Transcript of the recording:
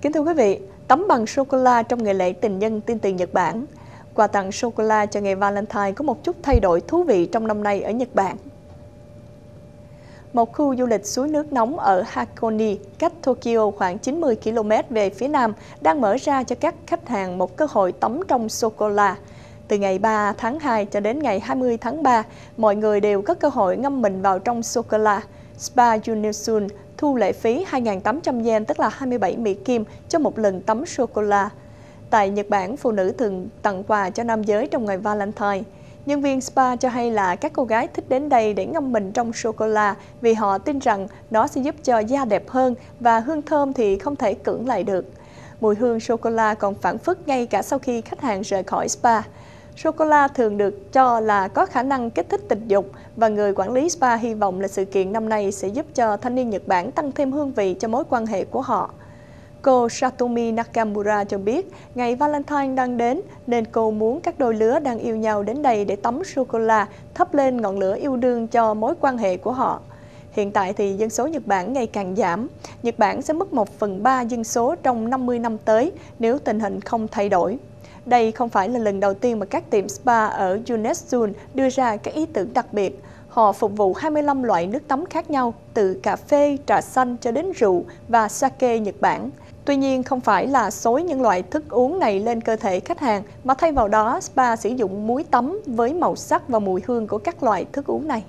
Kính thưa quý vị, tấm bằng sô-cô-la trong ngày lễ tình nhân tiên tiền Nhật Bản. Quà tặng sô-cô-la cho ngày Valentine có một chút thay đổi thú vị trong năm nay ở Nhật Bản. Một khu du lịch suối nước nóng ở Hakone, cách Tokyo khoảng 90 km về phía nam, đang mở ra cho các khách hàng một cơ hội tắm trong sô-cô-la. Từ ngày 3 tháng 2 cho đến ngày 20 tháng 3, mọi người đều có cơ hội ngâm mình vào trong sô-cô-la. Spa Unisun thu lệ phí 2.800 yen tức là 27 Mỹ Kim cho một lần tắm sô-cô-la. Tại Nhật Bản, phụ nữ thường tặng quà cho nam giới trong ngày Valentine. Nhân viên spa cho hay là các cô gái thích đến đây để ngâm mình trong sô-cô-la vì họ tin rằng nó sẽ giúp cho da đẹp hơn và hương thơm thì không thể cưỡng lại được. Mùi hương sô-cô-la còn phản phất ngay cả sau khi khách hàng rời khỏi spa. Sô-cô-la thường được cho là có khả năng kích thích tình dục và người quản lý spa hy vọng là sự kiện năm nay sẽ giúp cho thanh niên Nhật Bản tăng thêm hương vị cho mối quan hệ của họ. Cô Satomi Nakamura cho biết ngày Valentine đang đến nên cô muốn các đôi lứa đang yêu nhau đến đây để tắm sô-cô-la, thắp lên ngọn lửa yêu đương cho mối quan hệ của họ. Hiện tại thì dân số Nhật Bản ngày càng giảm. Nhật Bản sẽ mất 1 phần 3 dân số trong 50 năm tới nếu tình hình không thay đổi. Đây không phải là lần đầu tiên mà các tiệm spa ở UNESCO đưa ra các ý tưởng đặc biệt. Họ phục vụ 25 loại nước tắm khác nhau, từ cà phê, trà xanh cho đến rượu và sake Nhật Bản. Tuy nhiên, không phải là xối những loại thức uống này lên cơ thể khách hàng, mà thay vào đó, spa sử dụng muối tắm với màu sắc và mùi hương của các loại thức uống này.